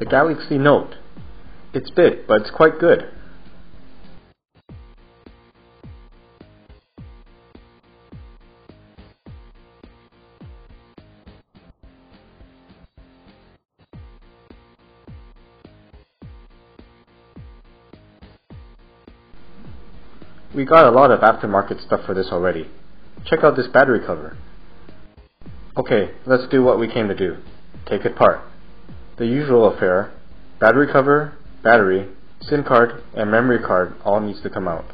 The Galaxy Note. It's big, but it's quite good. We got a lot of aftermarket stuff for this already. Check out this battery cover. Okay, let's do what we came to do. Take it apart. The usual affair, battery cover, battery, SIM card, and memory card all needs to come out.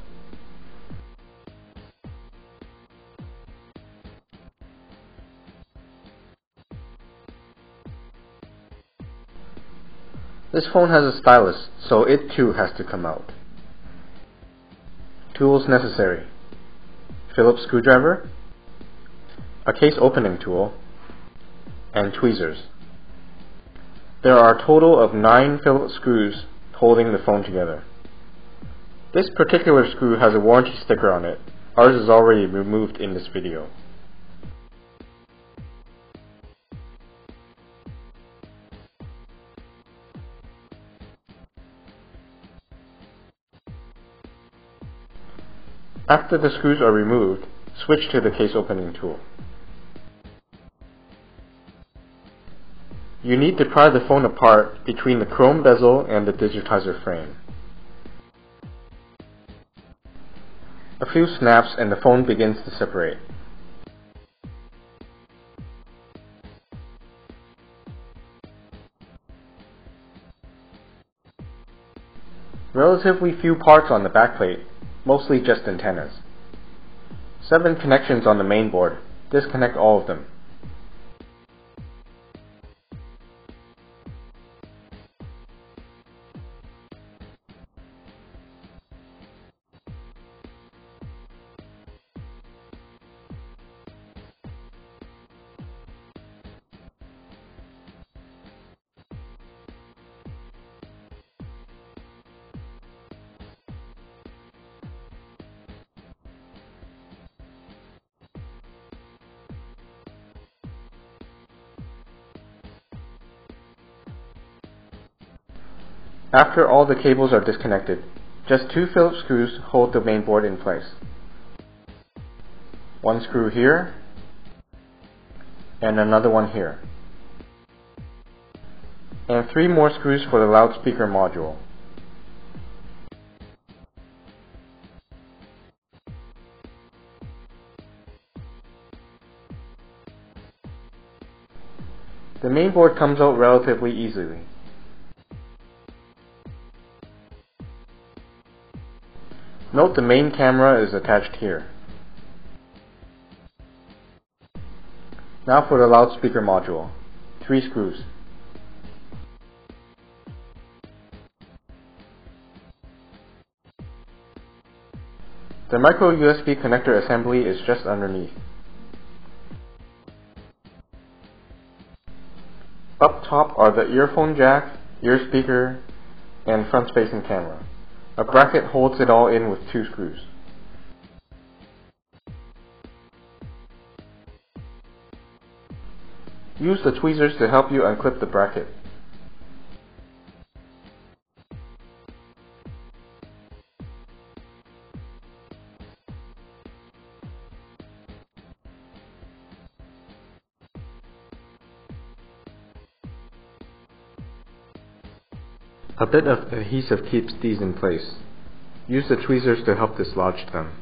This phone has a stylus, so it too has to come out. Tools necessary. Phillips screwdriver, a case opening tool, and tweezers. There are a total of 9 Phillips screws holding the phone together. This particular screw has a warranty sticker on it. Ours is already removed in this video. After the screws are removed, switch to the case opening tool. You need to pry the phone apart between the chrome bezel and the digitizer frame. A few snaps and the phone begins to separate. Relatively few parts on the backplate, mostly just antennas. Seven connections on the main board, disconnect all of them. After all the cables are disconnected, just two Phillips screws hold the main board in place. One screw here, and another one here. And three more screws for the loudspeaker module. The main board comes out relatively easily. Note the main camera is attached here. Now for the loudspeaker module. Three screws. The micro USB connector assembly is just underneath. Up top are the earphone jack, ear speaker, and front facing camera. A bracket holds it all in with two screws. Use the tweezers to help you unclip the bracket. A bit of adhesive keeps these in place. Use the tweezers to help dislodge them.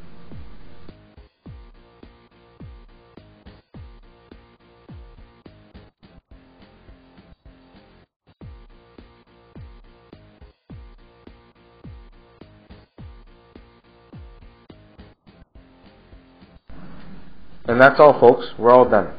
And that's all folks, we're all done.